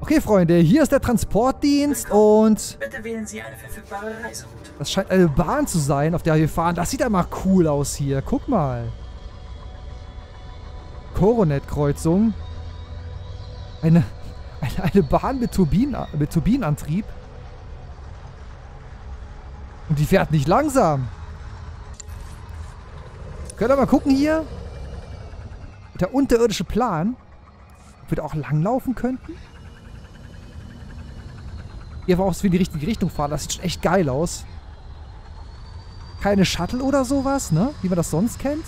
Okay, Freunde, hier ist der Transportdienst und... Bitte wählen Sie eine verfügbare Reiseroute. Das scheint eine Bahn zu sein, auf der wir fahren. Das sieht ja mal cool aus hier. Guck mal. Coronet-Kreuzung. Eine, eine, eine Bahn mit, Turbinen, mit Turbinenantrieb. Und die fährt nicht langsam. Könnt ihr mal gucken hier? Der unterirdische Plan. Ob wir da auch langlaufen könnten? Hier war auch, dass wir in die richtige Richtung fahren. Das sieht schon echt geil aus. Keine Shuttle oder sowas, ne? Wie man das sonst kennt.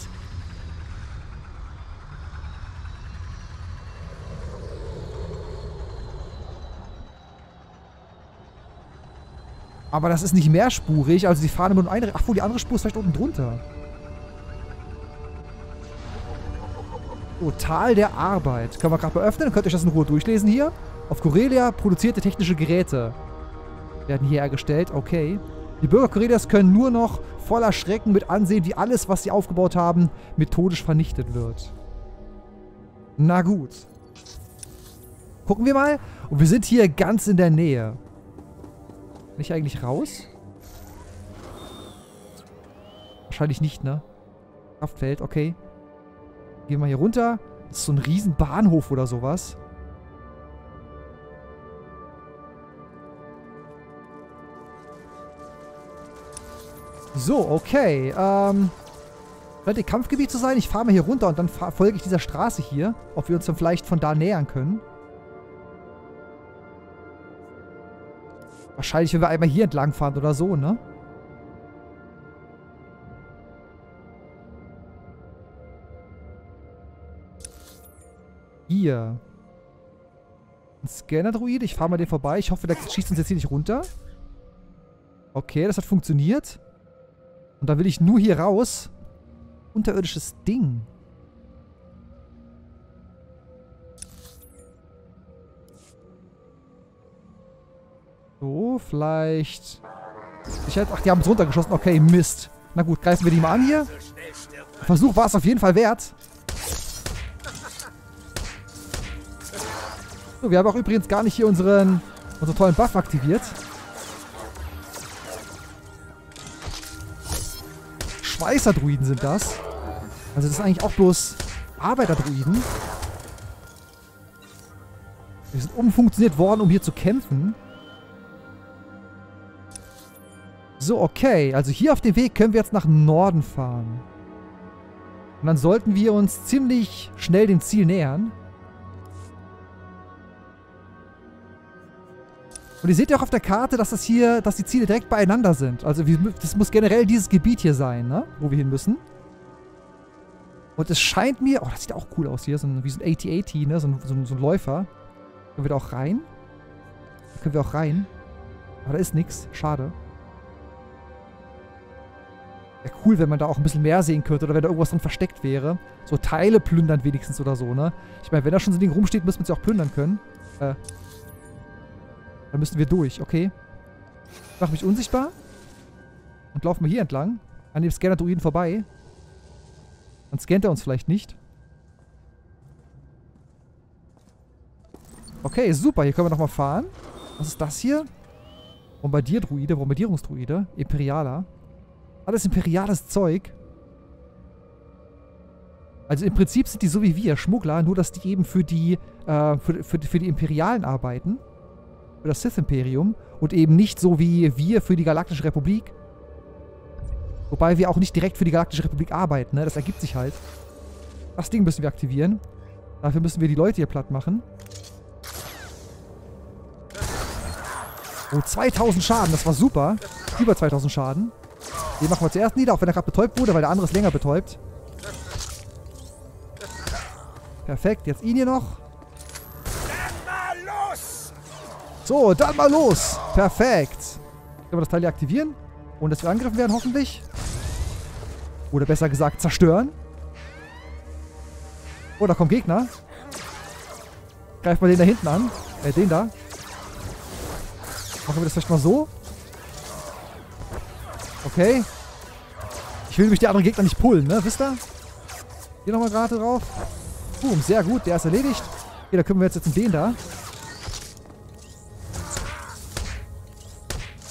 Aber das ist nicht mehrspurig, also die fahren immer nur eine... Ach, wo die andere Spur ist vielleicht unten drunter. Total der Arbeit. Können wir gerade mal öffnen, könnt ihr euch das in Ruhe durchlesen hier. Auf Corelia produzierte technische Geräte werden hier hergestellt. Okay. Die Bürger Corelias können nur noch voller Schrecken mit ansehen, wie alles, was sie aufgebaut haben, methodisch vernichtet wird. Na gut. Gucken wir mal. Und wir sind hier ganz in der Nähe. Kann ich eigentlich raus? Wahrscheinlich nicht, ne? Kraftfeld, okay. Gehen wir hier runter. Das ist so ein riesen Bahnhof oder sowas. So, okay. Ähm, scheint Kampfgebiet zu sein. Ich fahre mal hier runter und dann folge ich dieser Straße hier. Ob wir uns dann vielleicht von da nähern können. Wahrscheinlich, wenn wir einmal hier entlang fahren oder so, ne? Hier. Ein Scanner-Druid. Ich fahre mal den vorbei. Ich hoffe, der schießt uns jetzt hier nicht runter. Okay, das hat funktioniert. Und da will ich nur hier raus. Unterirdisches Ding. So, vielleicht... Sicherheit... Ach, die haben es runtergeschossen. Okay, Mist. Na gut, greifen wir die mal an hier. Versuch war es auf jeden Fall wert. So, wir haben auch übrigens gar nicht hier unseren, unseren tollen Buff aktiviert. Schweißerdruiden sind das. Also das sind eigentlich auch bloß Arbeiterdruiden. Wir sind umfunktioniert worden, um hier zu kämpfen. So, okay. Also hier auf dem Weg können wir jetzt nach Norden fahren. Und dann sollten wir uns ziemlich schnell dem Ziel nähern. Und ihr seht ja auch auf der Karte, dass das hier, dass die Ziele direkt beieinander sind. Also das muss generell dieses Gebiet hier sein, ne? Wo wir hin müssen. Und es scheint mir... Oh, das sieht auch cool aus hier. So ein, wie so ein AT-AT, ne? So ein, so, ein, so ein Läufer. Können wir da auch rein? Da können wir auch rein. Aber da ist nichts. Schade. Wäre cool, wenn man da auch ein bisschen mehr sehen könnte oder wenn da irgendwas drin versteckt wäre. So Teile plündern wenigstens oder so, ne? Ich meine, wenn da schon so ein Ding rumsteht, müssen wir es ja auch plündern können. Äh, da müssen wir durch, okay. Ich mache mich unsichtbar. Und laufen wir hier entlang. An dem Scanner-Druiden vorbei. Dann scannt er uns vielleicht nicht. Okay, super. Hier können wir nochmal fahren. Was ist das hier? Bombardierdruide, Bombardierungsdruide. Imperialer. Alles imperiales Zeug. Also im Prinzip sind die so wie wir, Schmuggler, nur dass die eben für die, äh, für, für, für die Imperialen arbeiten für das Sith-Imperium und eben nicht so wie wir für die Galaktische Republik. Wobei wir auch nicht direkt für die Galaktische Republik arbeiten, ne? Das ergibt sich halt. Das Ding müssen wir aktivieren. Dafür müssen wir die Leute hier platt machen. Oh, 2000 Schaden, das war super. Über 2000 Schaden. Den machen wir zuerst nieder, auch wenn er gerade betäubt wurde, weil der andere ist länger betäubt. Perfekt, jetzt ihn hier noch. So, dann mal los. Perfekt. Können wir das Teil hier aktivieren? Ohne dass wir angegriffen werden, hoffentlich. Oder besser gesagt, zerstören. Oh, da kommen Gegner. Greifen wir den da hinten an. Äh, den da. Machen wir das vielleicht mal so. Okay. Ich will nämlich die anderen Gegner nicht pullen, ne? Wisst ihr? Hier nochmal gerade drauf. Boom, sehr gut. Der ist erledigt. Okay, da können wir jetzt, jetzt den da.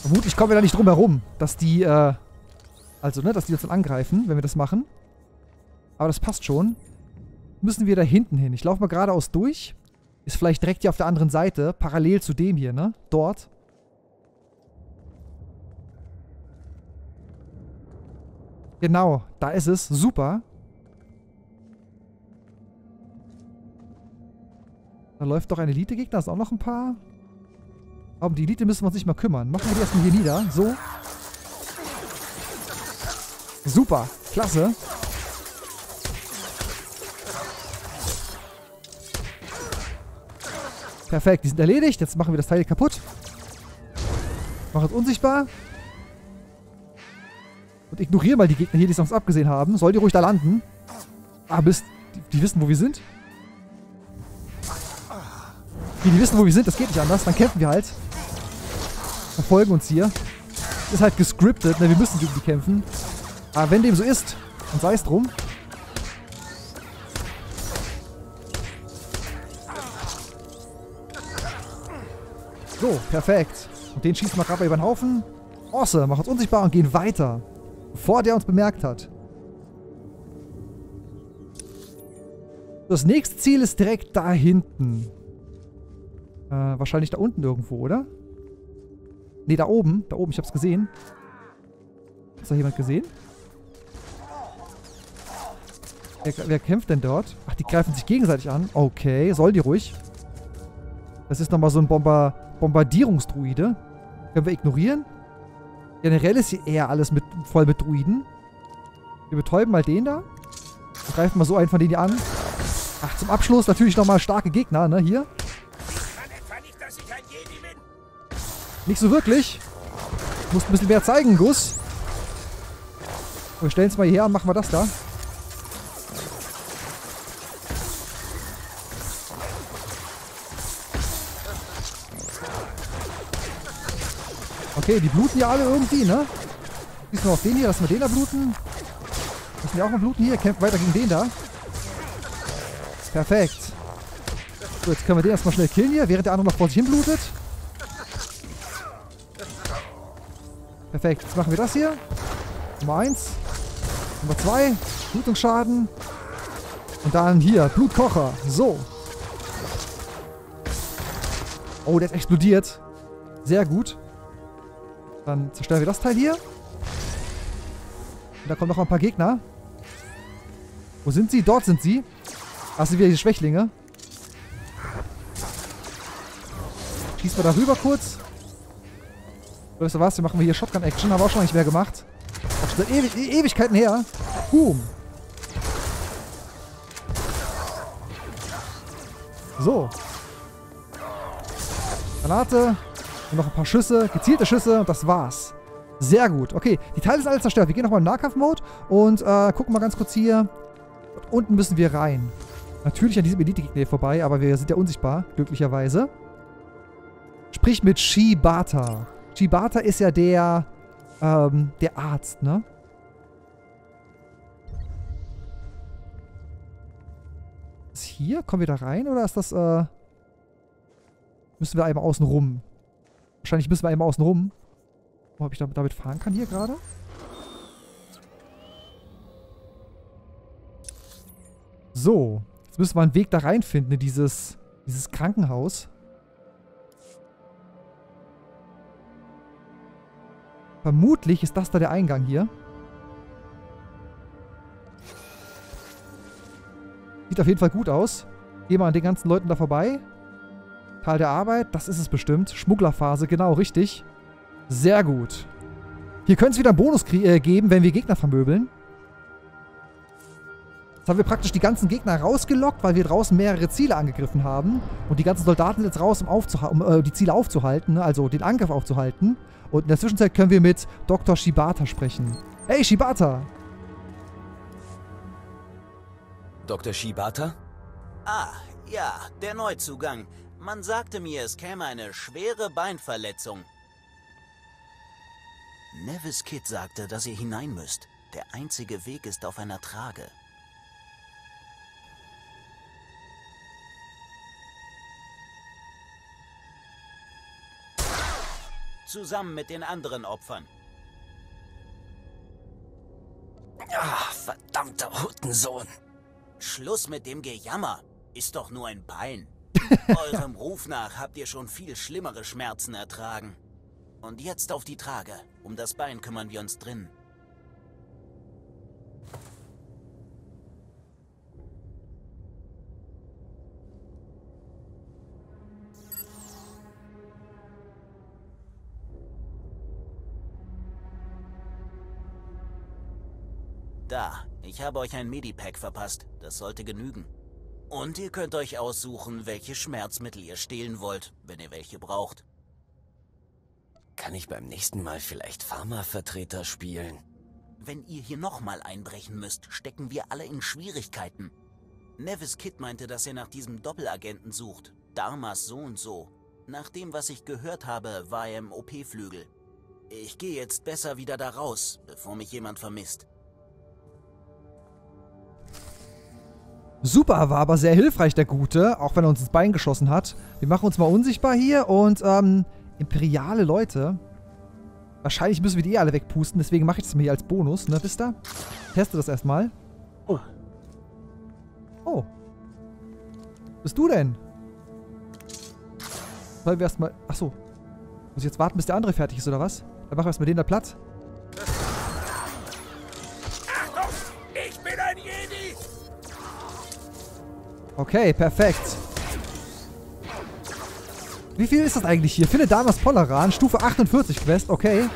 Vermutlich kommen wir da nicht drum herum, dass die, äh, also, ne, dass die uns dann angreifen, wenn wir das machen. Aber das passt schon. Müssen wir da hinten hin. Ich laufe mal geradeaus durch. Ist vielleicht direkt hier auf der anderen Seite, parallel zu dem hier, ne? Dort. Genau, da ist es. Super. Da läuft doch ein Elite-Gegner. Da sind auch noch ein paar. Aber um die Elite müssen wir uns nicht mal kümmern. Machen wir die erstmal hier nieder. So. Super. Klasse. Perfekt, die sind erledigt. Jetzt machen wir das Teil hier kaputt. Machen es unsichtbar. Und ignorieren mal die Gegner hier, die es uns abgesehen haben. Soll die ruhig da landen. Ah, Mist. Die, die wissen, wo wir sind. Die, die wissen, wo wir sind. Das geht nicht anders. Dann kämpfen wir halt. Verfolgen uns hier. Ist halt gescriptet. Ne? Wir müssen gegen die kämpfen. Aber wenn dem so ist, dann sei es drum. So, perfekt. Und den schießen wir gerade über den Haufen. Awesome, machen uns unsichtbar und gehen weiter. Bevor der uns bemerkt hat. Das nächste Ziel ist direkt da hinten. Äh, wahrscheinlich da unten irgendwo, oder? Ne, da oben. Da oben, ich hab's gesehen. Ist da jemand gesehen? Wer, wer kämpft denn dort? Ach, die greifen sich gegenseitig an. Okay, soll die ruhig. Das ist nochmal so ein Bomber Bombardierungsdruide. Können wir ignorieren. Generell ist hier eher alles mit, voll mit Druiden. Wir betäuben mal den da. Greifen mal so einen von denen hier an. Ach, zum Abschluss natürlich nochmal starke Gegner, ne, hier. Nicht so wirklich. Muss ein bisschen mehr zeigen, Gus. Wir stellen es mal hierher und machen wir das da. Okay, die bluten ja alle irgendwie, ne? Siehst du auf den hier, lassen wir den da bluten. Lassen wir auch mal bluten hier, kämpfen weiter gegen den da. Perfekt. So, jetzt können wir den erstmal schnell killen hier, während der andere noch vor sich hin blutet. Perfekt, jetzt machen wir das hier. Nummer 1. Nummer 2. Blutungsschaden. Und dann hier, Blutkocher. So. Oh, der ist explodiert. Sehr gut. Dann zerstören wir das Teil hier. Und da kommen noch ein paar Gegner. Wo sind sie? Dort sind sie. Ach, sind wieder die Schwächlinge. Schießen wir da rüber kurz. Weißt du was? Wir machen hier Shotgun-Action. Haben wir auch schon nicht mehr gemacht. Auch schon seit e Ewigkeiten her. Boom. So. Granate. Und noch ein paar Schüsse, gezielte Schüsse und das war's. Sehr gut. Okay, die Teile sind alle zerstört. Wir gehen nochmal in Nahkampf-Mode und äh, gucken mal ganz kurz hier. Dort unten müssen wir rein. Natürlich an diesem Elite-Gegner vorbei, aber wir sind ja unsichtbar, glücklicherweise. Sprich mit Shibata. Shibata ist ja der, ähm, der Arzt, ne? Ist hier? Kommen wir da rein oder ist das, äh... Müssen wir einmal außen rum? Wahrscheinlich müssen wir einmal außen rum. Ob ich damit fahren kann hier gerade? So. Jetzt müssen wir einen Weg da reinfinden in dieses, dieses Krankenhaus. Vermutlich ist das da der Eingang hier. Sieht auf jeden Fall gut aus. Gehen wir an den ganzen Leuten da vorbei. Teil der Arbeit, das ist es bestimmt. Schmugglerphase, genau, richtig. Sehr gut. Hier könnte es wieder einen Bonus äh, geben, wenn wir Gegner vermöbeln. Jetzt haben wir praktisch die ganzen Gegner rausgelockt, weil wir draußen mehrere Ziele angegriffen haben. Und die ganzen Soldaten sind jetzt raus, um, um äh, die Ziele aufzuhalten, ne? also den Angriff aufzuhalten. Und in der Zwischenzeit können wir mit Dr. Shibata sprechen. Hey, Shibata! Dr. Shibata? Ah, ja, der Neuzugang. Man sagte mir, es käme eine schwere Beinverletzung. Nevis Kid sagte, dass ihr hinein müsst. Der einzige Weg ist auf einer Trage. Zusammen mit den anderen Opfern. Ah, verdammter Hutensohn. Schluss mit dem Gejammer. Ist doch nur ein Bein. Eurem Ruf nach habt ihr schon viel schlimmere Schmerzen ertragen. Und jetzt auf die Trage. Um das Bein kümmern wir uns drin. Da, ich habe euch ein Medipack verpasst. Das sollte genügen. Und ihr könnt euch aussuchen, welche Schmerzmittel ihr stehlen wollt, wenn ihr welche braucht. Kann ich beim nächsten Mal vielleicht Pharmavertreter spielen? Wenn ihr hier nochmal einbrechen müsst, stecken wir alle in Schwierigkeiten. Nevis Kid meinte, dass er nach diesem Doppelagenten sucht. Dharmas so und so. Nach dem, was ich gehört habe, war er im OP-Flügel. Ich gehe jetzt besser wieder da raus, bevor mich jemand vermisst. Super, war aber sehr hilfreich, der Gute, auch wenn er uns ins Bein geschossen hat. Wir machen uns mal unsichtbar hier und, ähm, imperiale Leute. Wahrscheinlich müssen wir die eh alle wegpusten, deswegen mache ich das mal hier als Bonus, ne, wisst ihr? Teste das erstmal. Oh. Oh. Bist du denn? Sollen wir erstmal... Achso. Muss ich jetzt warten, bis der andere fertig ist, oder was? Dann machen wir erstmal den da platt. Ich bin ein Jedi! Okay, perfekt. Wie viel ist das eigentlich hier? Finde Damas Polaran, Stufe 48 Quest, okay.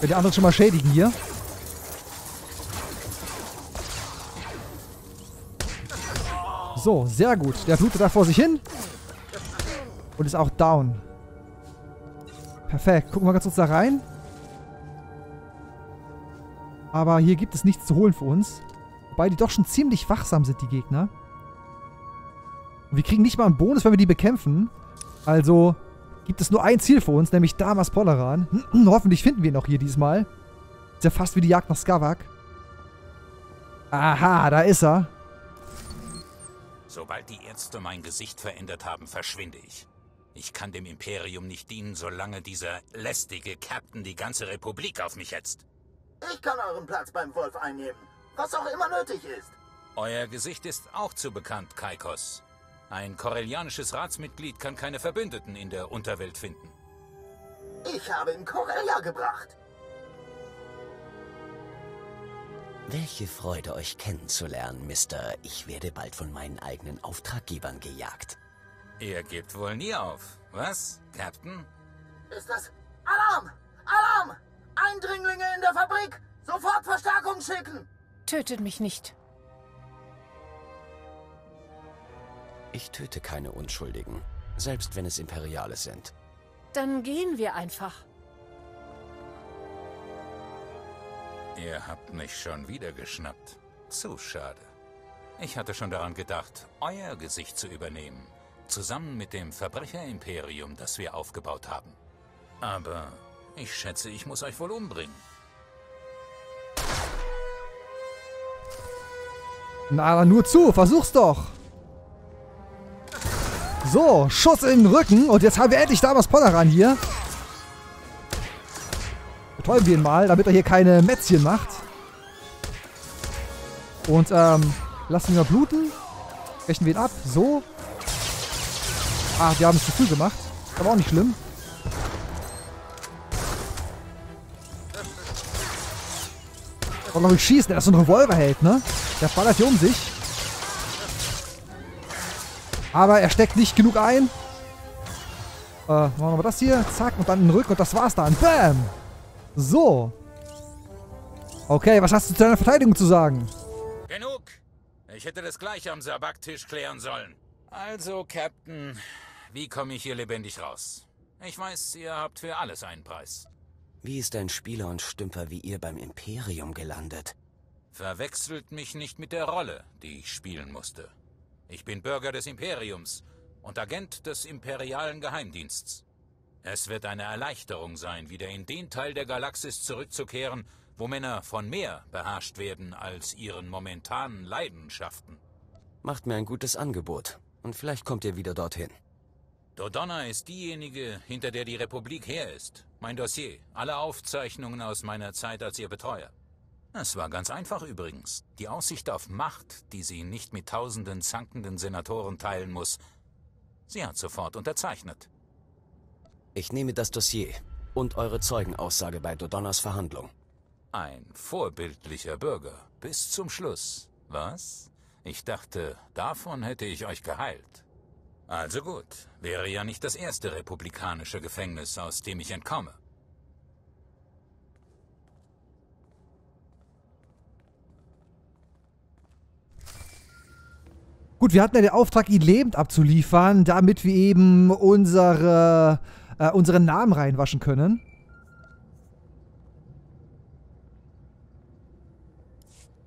Will der andere schon mal schädigen hier. So, sehr gut. Der blutet da vor sich hin. Und ist auch down. Perfekt. Gucken wir ganz kurz da rein. Aber hier gibt es nichts zu holen für uns. Wobei die doch schon ziemlich wachsam sind, die Gegner. Und wir kriegen nicht mal einen Bonus, wenn wir die bekämpfen. Also gibt es nur ein Ziel für uns, nämlich Damas Polaran. Hoffentlich finden wir ihn auch hier diesmal. Ist ja fast wie die Jagd nach Skavak. Aha, da ist er. Sobald die Ärzte mein Gesicht verändert haben, verschwinde ich. Ich kann dem Imperium nicht dienen, solange dieser lästige Captain die ganze Republik auf mich hetzt. Ich kann euren Platz beim Wolf einnehmen. Was auch immer nötig ist. Euer Gesicht ist auch zu bekannt, Kaikos. Ein korellianisches Ratsmitglied kann keine Verbündeten in der Unterwelt finden. Ich habe ihn Corellia gebracht. Welche Freude, euch kennenzulernen, Mister. Ich werde bald von meinen eigenen Auftraggebern gejagt. Ihr gebt wohl nie auf, was, Captain? Ist das... Alarm! Alarm! Eindringlinge in der Fabrik! Sofort Verstärkung schicken! Tötet mich nicht. Ich töte keine Unschuldigen, selbst wenn es Imperiale sind. Dann gehen wir einfach. Ihr habt mich schon wieder geschnappt. Zu schade. Ich hatte schon daran gedacht, euer Gesicht zu übernehmen. Zusammen mit dem Verbrecherimperium, das wir aufgebaut haben. Aber ich schätze, ich muss euch wohl umbringen. Na, aber nur zu, versuch's doch. So, Schuss in den Rücken. Und jetzt haben wir endlich Damas Polaran hier. Betäuben wir ihn mal, damit er hier keine Mätzchen macht. Und, ähm, lassen wir bluten. Brechen wir ihn ab. So. Ah, wir haben es zu früh gemacht. Aber auch nicht schlimm. Und noch ein Schießen, der so einen Revolver hält, ne? Der ballert hier um sich. Aber er steckt nicht genug ein. Äh, machen wir das hier. Zack, und dann den Rücken und das war's dann. Bam! So. Okay, was hast du zu deiner Verteidigung zu sagen? Genug! Ich hätte das gleich am Sabaktisch klären sollen. Also, Captain, wie komme ich hier lebendig raus? Ich weiß, ihr habt für alles einen Preis. Wie ist ein Spieler und Stümper wie ihr beim Imperium gelandet? Verwechselt mich nicht mit der Rolle, die ich spielen musste. Ich bin Bürger des Imperiums und Agent des imperialen Geheimdienstes. Es wird eine Erleichterung sein, wieder in den Teil der Galaxis zurückzukehren, wo Männer von mehr beherrscht werden als ihren momentanen Leidenschaften. Macht mir ein gutes Angebot. Und vielleicht kommt ihr wieder dorthin. Dodonna ist diejenige, hinter der die Republik her ist. Mein Dossier, alle Aufzeichnungen aus meiner Zeit als ihr Betreuer. Es war ganz einfach übrigens. Die Aussicht auf Macht, die sie nicht mit tausenden zankenden Senatoren teilen muss. Sie hat sofort unterzeichnet. Ich nehme das Dossier und eure Zeugenaussage bei Dodonnas Verhandlung. Ein vorbildlicher Bürger. Bis zum Schluss. Was? Ich dachte, davon hätte ich euch geheilt. Also gut. Wäre ja nicht das erste republikanische Gefängnis, aus dem ich entkomme. Gut, wir hatten ja den Auftrag, ihn lebend abzuliefern, damit wir eben unsere, äh, unseren Namen reinwaschen können.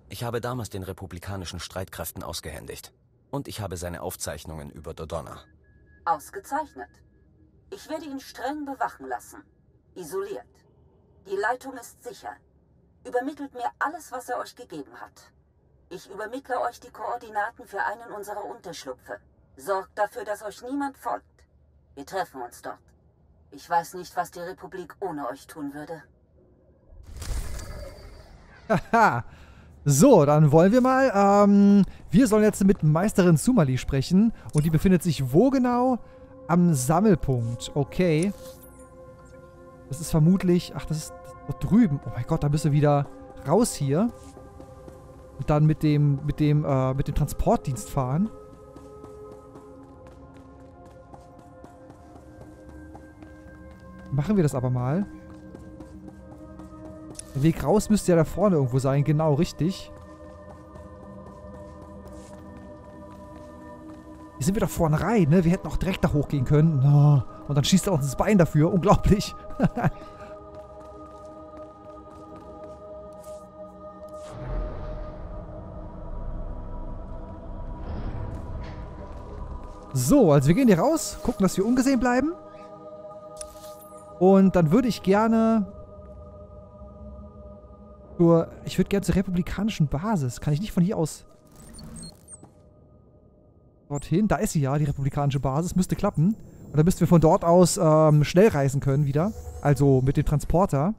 Ich habe damals den republikanischen Streitkräften ausgehändigt. Und ich habe seine Aufzeichnungen über Dodonna. Ausgezeichnet. Ich werde ihn streng bewachen lassen. Isoliert. Die Leitung ist sicher. Übermittelt mir alles, was er euch gegeben hat. Ich übermittle euch die Koordinaten für einen unserer Unterschlupfe. Sorgt dafür, dass euch niemand folgt. Wir treffen uns dort. Ich weiß nicht, was die Republik ohne euch tun würde. Haha. So, dann wollen wir mal. Ähm, wir sollen jetzt mit Meisterin Sumali sprechen. Und die befindet sich wo genau? Am Sammelpunkt. Okay. Das ist vermutlich... Ach, das ist dort drüben. Oh mein Gott, da müssen wir wieder raus hier. Und dann mit dem, mit dem, äh, mit dem Transportdienst fahren. Machen wir das aber mal. Der Weg raus müsste ja da vorne irgendwo sein. Genau, richtig. Hier sind wir doch vorne rein, ne? Wir hätten auch direkt da hochgehen können. Oh. Und dann schießt er uns das Bein dafür. Unglaublich. so, also wir gehen hier raus. Gucken, dass wir ungesehen bleiben. Und dann würde ich gerne zur, ich würde gerne zur republikanischen Basis. Kann ich nicht von hier aus dorthin? Da ist sie ja, die republikanische Basis. Müsste klappen. Und dann müssten wir von dort aus ähm, schnell reisen können wieder. Also mit dem Transporter.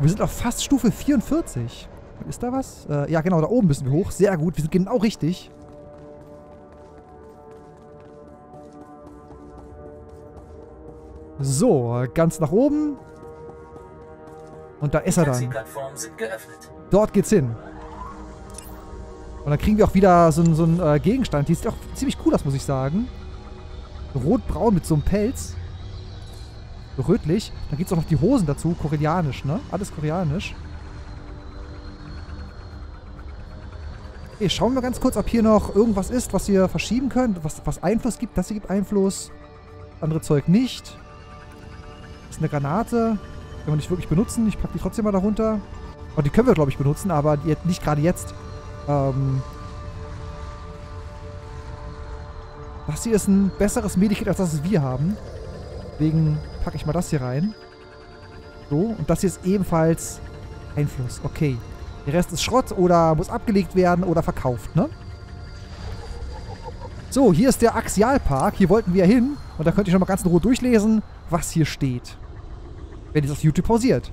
Wir sind auf fast Stufe 44. Ist da was? Äh, ja, genau, da oben müssen wir hoch. Sehr gut, wir sind genau richtig. So, ganz nach oben. Und da ist er dann. Dort geht's hin. Und dann kriegen wir auch wieder so, einen- so einen äh, Gegenstand. Die sieht auch ziemlich cool aus, muss ich sagen. Rot-braun mit so einem Pelz. So rötlich. Dann gibt's auch noch die Hosen dazu. Koreanisch, ne? Alles koreanisch. Okay, schauen wir ganz kurz, ob hier noch irgendwas ist, was wir verschieben können. Was, was Einfluss gibt. Das hier gibt Einfluss. Andere Zeug nicht. Ist eine Granate. Können wir nicht wirklich benutzen. Ich packe die trotzdem mal darunter. Oh, die können wir, glaube ich, benutzen, aber nicht gerade jetzt. Ähm das hier ist ein besseres Medikit, als das wir haben. Deswegen packe ich mal das hier rein. So, und das hier ist ebenfalls Einfluss. Okay. Der Rest ist Schrott oder muss abgelegt werden oder verkauft, ne? So, hier ist der Axialpark. Hier wollten wir hin. Und da könnt ihr schon mal ganz in Ruhe durchlesen, was hier steht. Wenn ihr es auf YouTube pausiert.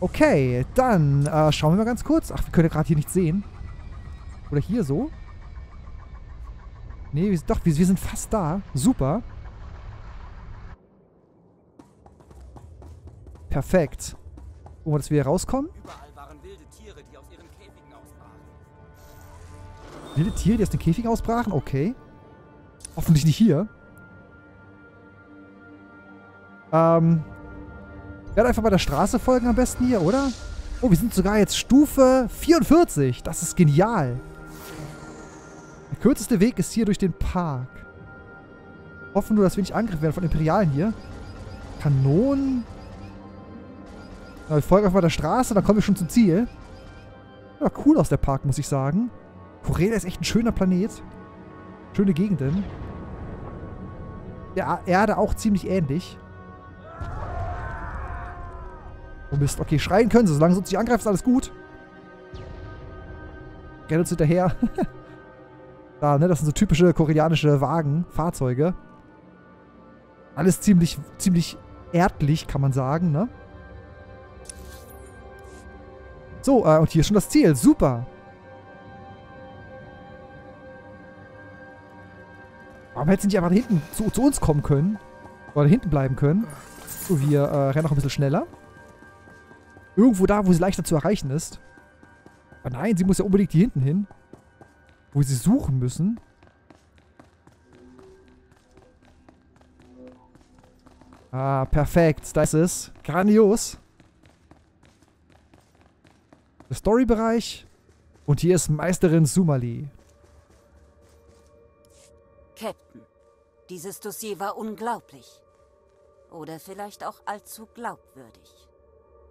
Okay, dann äh, schauen wir mal ganz kurz. Ach, wir können ja gerade hier nichts sehen. Oder hier so. Nee, wir, doch, wir, wir sind fast da. Super. Perfekt. Gucken wir, dass wir hier rauskommen. Überall waren wilde Tiere, die aus ihren Käfigen ausbrachen. Wilde Tiere, die aus den Käfigen ausbrachen? Okay. Hoffentlich nicht hier. Ähm. Werde einfach mal der Straße folgen am besten hier, oder? Oh, wir sind sogar jetzt Stufe 44. Das ist genial. Der kürzeste Weg ist hier durch den Park. Hoffen nur, dass wir nicht angegriffen werden von Imperialen hier. Kanonen. Ja, wir folgen einfach mal der Straße, dann kommen wir schon zum Ziel. Ja, cool aus der Park, muss ich sagen. Korea ist echt ein schöner Planet. Schöne Gegenden. Der Erde auch ziemlich ähnlich. Oh Mist, okay, schreien können sie. Solange sie uns nicht angreifen, ist alles gut. rennen uns hinterher. da, ne, das sind so typische koreanische Wagen, Fahrzeuge. Alles ziemlich, ziemlich erdlich, kann man sagen, ne? So, äh, und hier ist schon das Ziel. Super. Warum hätte sie nicht einfach hinten zu, zu uns kommen können? Oder hinten bleiben können? So, wir äh, rennen noch ein bisschen schneller. Irgendwo da, wo sie leichter zu erreichen ist. Aber nein, sie muss ja unbedingt hier hinten hin. Wo sie suchen müssen. Ah, perfekt. Da ist. Grandios. Der Storybereich. Und hier ist Meisterin Sumali. Captain, dieses Dossier war unglaublich. Oder vielleicht auch allzu glaubwürdig.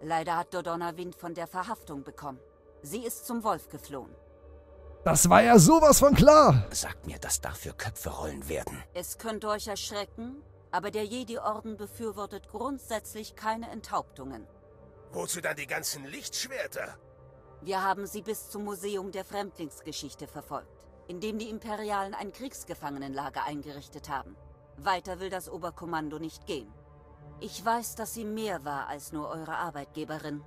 Leider hat Dodonna Wind von der Verhaftung bekommen. Sie ist zum Wolf geflohen. Das war ja sowas von klar. Sagt mir, dass dafür Köpfe rollen werden. Es könnte euch erschrecken, aber der Jedi-Orden befürwortet grundsätzlich keine Enthauptungen. Wozu dann die ganzen Lichtschwerter? Wir haben sie bis zum Museum der Fremdlingsgeschichte verfolgt, in dem die Imperialen ein Kriegsgefangenenlager eingerichtet haben. Weiter will das Oberkommando nicht gehen. Ich weiß, dass sie mehr war als nur eure Arbeitgeberin.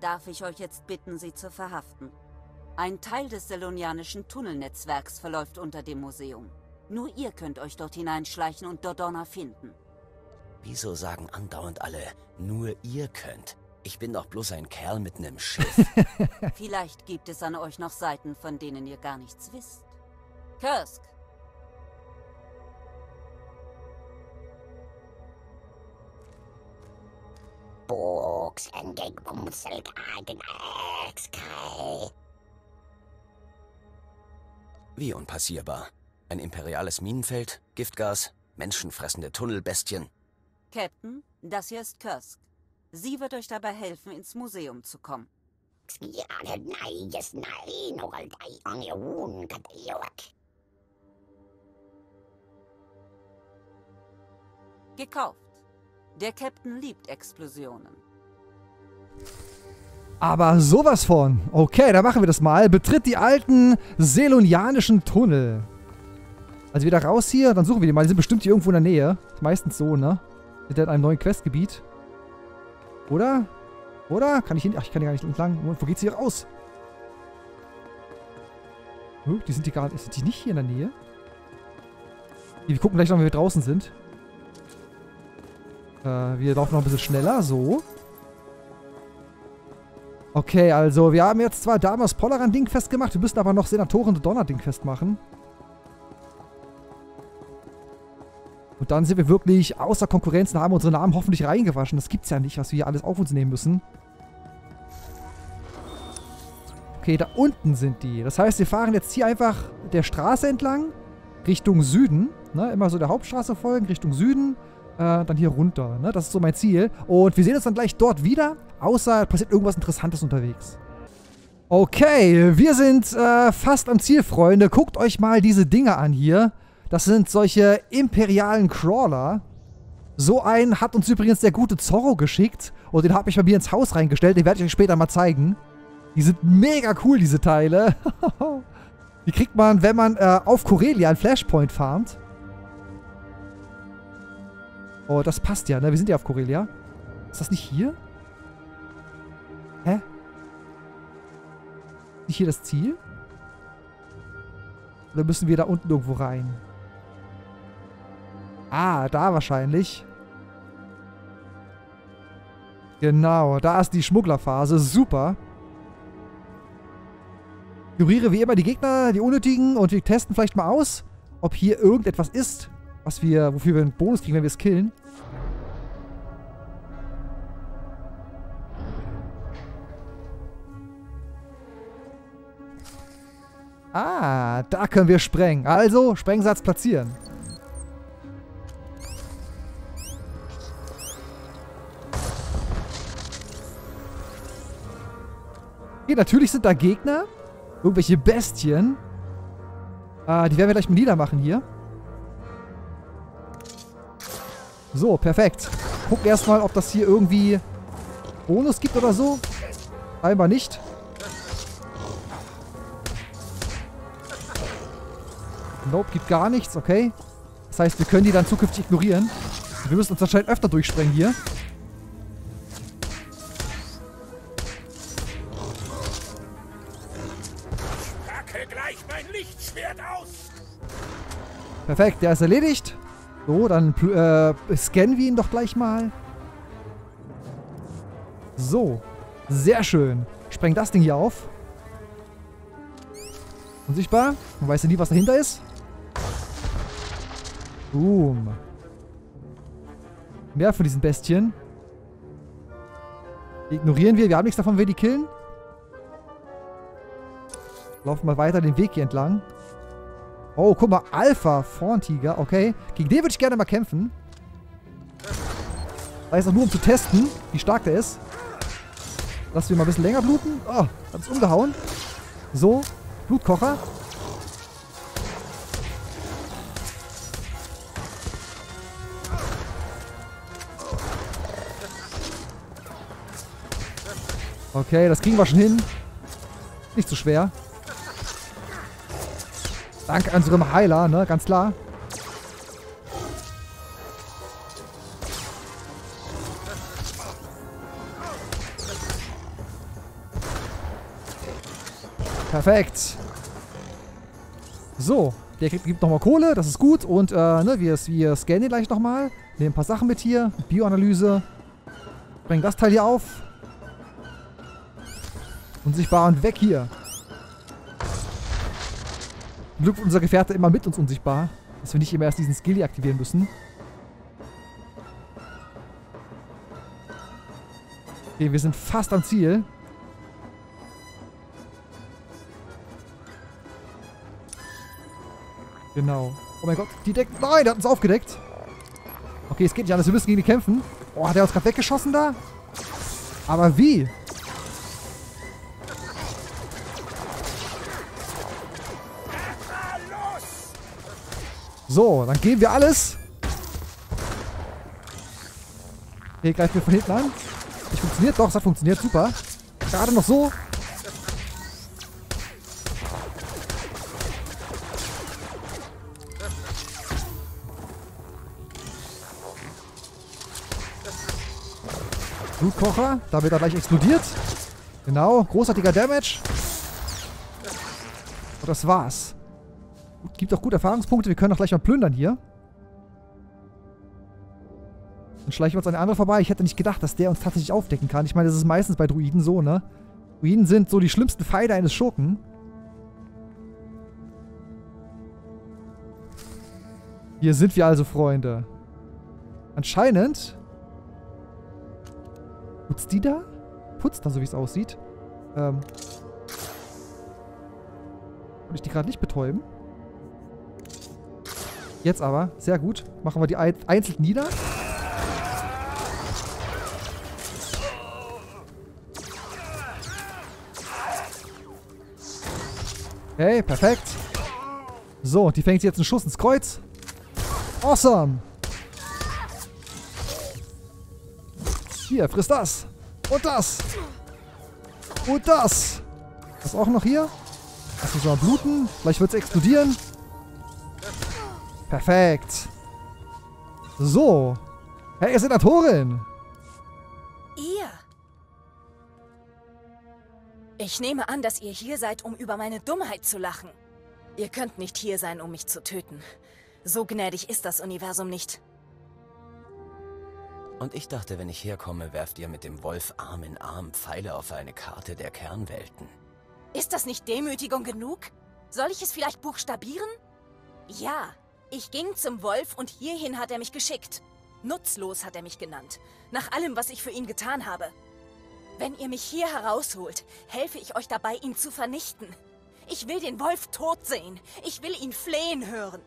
Darf ich euch jetzt bitten, sie zu verhaften? Ein Teil des selonianischen Tunnelnetzwerks verläuft unter dem Museum. Nur ihr könnt euch dort hineinschleichen und Dodonna finden. Wieso sagen andauernd alle, nur ihr könnt? Ich bin doch bloß ein Kerl mit einem Schiff. Vielleicht gibt es an euch noch Seiten, von denen ihr gar nichts wisst. Kursk, Wie unpassierbar. Ein imperiales Minenfeld, Giftgas, menschenfressende Tunnelbestien. Captain, das hier ist Kursk. Sie wird euch dabei helfen, ins Museum zu kommen. Gekauft. Der Captain liebt Explosionen. Aber sowas von. Okay, dann machen wir das mal. Betritt die alten selonianischen Tunnel. Also wieder raus hier, dann suchen wir die mal. Die sind bestimmt hier irgendwo in der Nähe. Ist meistens so, ne? Sind ja in einem neuen Questgebiet. Oder? Oder? Kann ich hin? Ach, ich kann hier gar nicht entlang. Wo geht's hier raus? Huh, die sind die gar nicht. Sind die nicht hier in der Nähe? Wir gucken gleich noch, wenn wir draußen sind. Äh, wir laufen noch ein bisschen schneller. So. Okay, also wir haben jetzt zwar damals Polaran-Ding festgemacht, wir müssen aber noch Senatoren Donner-Ding festmachen. Und dann sind wir wirklich außer Konkurrenz und haben unsere Namen hoffentlich reingewaschen. Das gibt's ja nicht, was wir hier alles auf uns nehmen müssen. Okay, da unten sind die. Das heißt, wir fahren jetzt hier einfach der Straße entlang, Richtung Süden. Ne? Immer so der Hauptstraße folgen, Richtung Süden äh, dann hier runter. Ne? Das ist so mein Ziel. Und wir sehen uns dann gleich dort wieder, außer passiert irgendwas Interessantes unterwegs. Okay, wir sind äh, fast am Ziel, Freunde. Guckt euch mal diese Dinge an hier. Das sind solche imperialen Crawler. So einen hat uns übrigens der gute Zorro geschickt. Und den habe ich bei mir ins Haus reingestellt. Den werde ich euch später mal zeigen. Die sind mega cool, diese Teile. die kriegt man, wenn man äh, auf Corelia ein Flashpoint farmt. Oh, das passt ja, ne? Wir sind ja auf Corelia. Ist das nicht hier? Hä? Nicht hier das Ziel? Oder müssen wir da unten irgendwo rein? Ah, da wahrscheinlich. Genau, da ist die Schmugglerphase. Super. Ignoriere wie immer die Gegner, die unnötigen und wir testen vielleicht mal aus, ob hier irgendetwas ist, was wir, wofür wir einen Bonus kriegen, wenn wir es killen. Ah, da können wir sprengen. Also, Sprengsatz platzieren. Okay, natürlich sind da Gegner. Irgendwelche Bestien. Ah, die werden wir gleich mal niedermachen hier. So, perfekt. Guck erstmal, ob das hier irgendwie Bonus gibt oder so. Scheinbar nicht. Nope, gibt gar nichts, okay. Das heißt, wir können die dann zukünftig ignorieren. Wir müssen uns anscheinend öfter durchsprengen hier. Perfekt, der ist erledigt. So, dann äh, scannen wir ihn doch gleich mal. So, sehr schön. Spreng das Ding hier auf. Unsichtbar. Man weiß ja nie, was dahinter ist. Boom. Mehr von diesen Bestien. Die ignorieren wir. Wir haben nichts davon, wenn wir die killen. Laufen mal weiter den Weg hier entlang. Oh, guck mal. Alpha Vorntiger. Okay. Gegen den würde ich gerne mal kämpfen. Da ist auch nur, um zu testen, wie stark der ist. Lass wir mal ein bisschen länger bluten. Oh, hat es umgehauen. So. Blutkocher. Okay, das kriegen wir schon hin. Nicht zu schwer. Dank unserem Heiler, ne? Ganz klar. Perfekt. So, der gibt nochmal Kohle, das ist gut. Und äh, ne, wir, wir scannen ihn gleich nochmal. Nehmen ein paar Sachen mit hier. Bioanalyse. Bringen das Teil hier auf. Unsichtbar und weg hier. Glück unser Gefährte immer mit uns unsichtbar. Dass wir nicht immer erst diesen Skill aktivieren müssen. Okay, wir sind fast am Ziel. Genau. Oh mein Gott, die deckt... Nein, der hat uns aufgedeckt. Okay, es geht nicht anders. Wir müssen gegen die kämpfen. Oh, hat er uns gerade weggeschossen da? Aber wie? So, dann geben wir alles. Okay, greifen wir von hinten an. Nicht funktioniert? Doch, es hat funktioniert. Super. Gerade noch so. Blutkocher. Da wird er gleich explodiert. Genau. Großartiger Damage. Und das war's. Gibt auch gut Erfahrungspunkte. Wir können auch gleich mal plündern hier. Dann schleichen wir uns an der andere vorbei. Ich hätte nicht gedacht, dass der uns tatsächlich aufdecken kann. Ich meine, das ist meistens bei Druiden so, ne? Druiden sind so die schlimmsten Feinde eines Schurken. Hier sind wir also, Freunde. Anscheinend Putzt die da? Putzt da, so wie es aussieht. Ähm. Wollte ich die gerade nicht betäuben? Jetzt aber. Sehr gut. Machen wir die einzeln nieder. Okay, perfekt. So, die fängt jetzt einen Schuss ins Kreuz. Awesome. Hier, friss das. Und das. Und das. Das auch noch hier. Lass uns mal bluten. Vielleicht wird es explodieren. Perfekt. So. Hey, Senatorin. Ihr. Ich nehme an, dass ihr hier seid, um über meine Dummheit zu lachen. Ihr könnt nicht hier sein, um mich zu töten. So gnädig ist das Universum nicht. Und ich dachte, wenn ich herkomme, werft ihr mit dem Wolf Arm in Arm Pfeile auf eine Karte der Kernwelten. Ist das nicht Demütigung genug? Soll ich es vielleicht buchstabieren? Ja, ich ging zum Wolf und hierhin hat er mich geschickt. Nutzlos hat er mich genannt, nach allem, was ich für ihn getan habe. Wenn ihr mich hier herausholt, helfe ich euch dabei, ihn zu vernichten. Ich will den Wolf tot sehen. Ich will ihn flehen hören.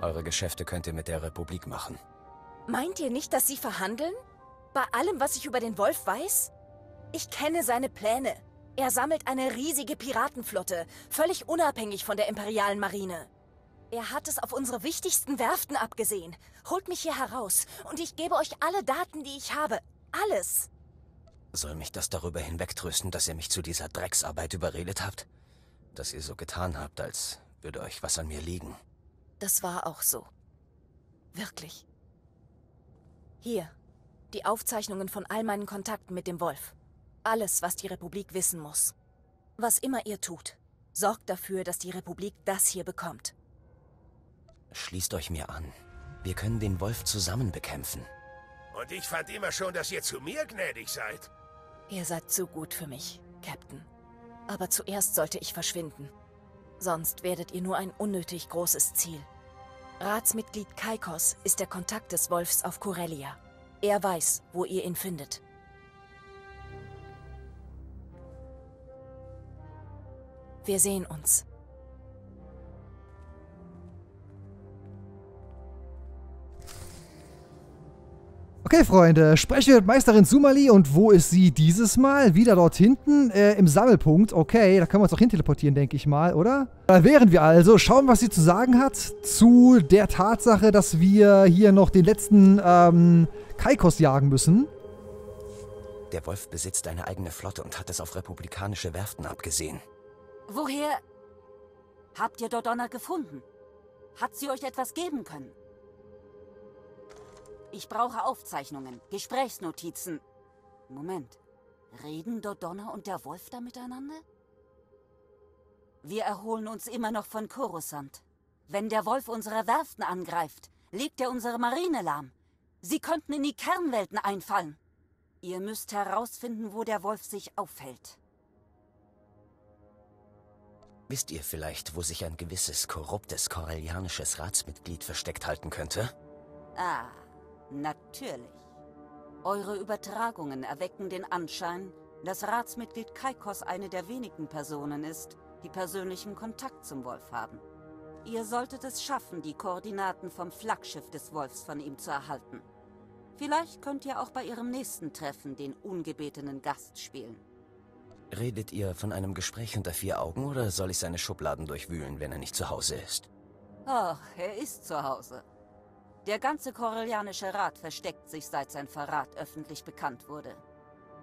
Eure Geschäfte könnt ihr mit der Republik machen. Meint ihr nicht, dass sie verhandeln? Bei allem, was ich über den Wolf weiß? Ich kenne seine Pläne. Er sammelt eine riesige Piratenflotte, völlig unabhängig von der imperialen Marine. Er hat es auf unsere wichtigsten Werften abgesehen. Holt mich hier heraus und ich gebe euch alle Daten, die ich habe. Alles. Soll mich das darüber hinwegtrösten, dass ihr mich zu dieser Drecksarbeit überredet habt? Dass ihr so getan habt, als würde euch was an mir liegen? Das war auch so. Wirklich. Hier, die Aufzeichnungen von all meinen Kontakten mit dem Wolf. Alles, was die Republik wissen muss. Was immer ihr tut, sorgt dafür, dass die Republik das hier bekommt. Schließt euch mir an. Wir können den Wolf zusammen bekämpfen. Und ich fand immer schon, dass ihr zu mir gnädig seid. Ihr seid zu gut für mich, Captain. Aber zuerst sollte ich verschwinden. Sonst werdet ihr nur ein unnötig großes Ziel. Ratsmitglied Kaikos ist der Kontakt des Wolfs auf Corellia. Er weiß, wo ihr ihn findet. Wir sehen uns. Okay, Freunde, sprechen wir mit Meisterin Sumali und wo ist sie dieses Mal? Wieder dort hinten äh, im Sammelpunkt. Okay, da können wir uns auch hin teleportieren, denke ich mal, oder? Da wären wir also. Schauen, was sie zu sagen hat zu der Tatsache, dass wir hier noch den letzten ähm, Kaikos jagen müssen. Der Wolf besitzt eine eigene Flotte und hat es auf republikanische Werften abgesehen. Woher habt ihr Dodonna gefunden? Hat sie euch etwas geben können? Ich brauche Aufzeichnungen, Gesprächsnotizen. Moment. Reden Dodonna und der Wolf da miteinander? Wir erholen uns immer noch von Coruscant. Wenn der Wolf unsere Werften angreift, legt er unsere Marine lahm. Sie könnten in die Kernwelten einfallen. Ihr müsst herausfinden, wo der Wolf sich aufhält. Wisst ihr vielleicht, wo sich ein gewisses korruptes korellianisches Ratsmitglied versteckt halten könnte? Ah, Natürlich. Eure Übertragungen erwecken den Anschein, dass Ratsmitglied Kaikos eine der wenigen Personen ist, die persönlichen Kontakt zum Wolf haben. Ihr solltet es schaffen, die Koordinaten vom Flaggschiff des Wolfs von ihm zu erhalten. Vielleicht könnt ihr auch bei ihrem nächsten Treffen den ungebetenen Gast spielen. Redet ihr von einem Gespräch unter vier Augen oder soll ich seine Schubladen durchwühlen, wenn er nicht zu Hause ist? Oh, er ist zu Hause. Der ganze Korellianische Rat versteckt sich, seit sein Verrat öffentlich bekannt wurde.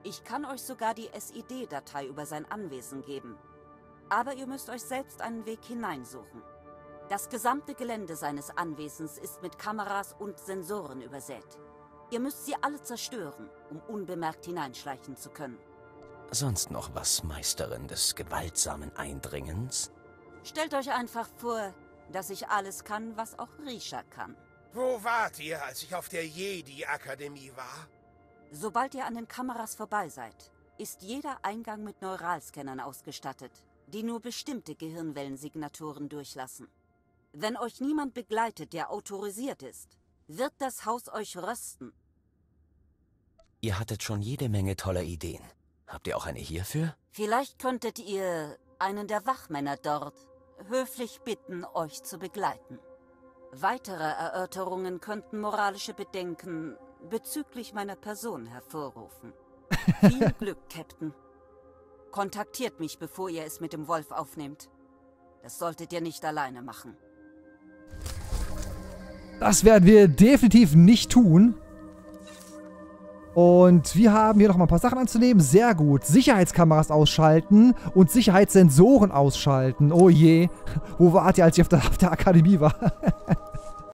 Ich kann euch sogar die SID-Datei über sein Anwesen geben. Aber ihr müsst euch selbst einen Weg hineinsuchen. Das gesamte Gelände seines Anwesens ist mit Kameras und Sensoren übersät. Ihr müsst sie alle zerstören, um unbemerkt hineinschleichen zu können. Sonst noch was, Meisterin des gewaltsamen Eindringens? Stellt euch einfach vor, dass ich alles kann, was auch Risha kann. Wo wart ihr, als ich auf der Jedi-Akademie war? Sobald ihr an den Kameras vorbei seid, ist jeder Eingang mit Neuralscannern ausgestattet, die nur bestimmte Gehirnwellensignaturen durchlassen. Wenn euch niemand begleitet, der autorisiert ist, wird das Haus euch rösten. Ihr hattet schon jede Menge toller Ideen. Habt ihr auch eine hierfür? Vielleicht könntet ihr einen der Wachmänner dort höflich bitten, euch zu begleiten. Weitere Erörterungen könnten moralische Bedenken bezüglich meiner Person hervorrufen. Viel Glück, Captain. Kontaktiert mich, bevor ihr es mit dem Wolf aufnehmt. Das solltet ihr nicht alleine machen. Das werden wir definitiv nicht tun. Und wir haben hier noch mal ein paar Sachen anzunehmen. Sehr gut. Sicherheitskameras ausschalten und Sicherheitssensoren ausschalten. Oh je. Wo wart ihr, als ich auf der, auf der Akademie war?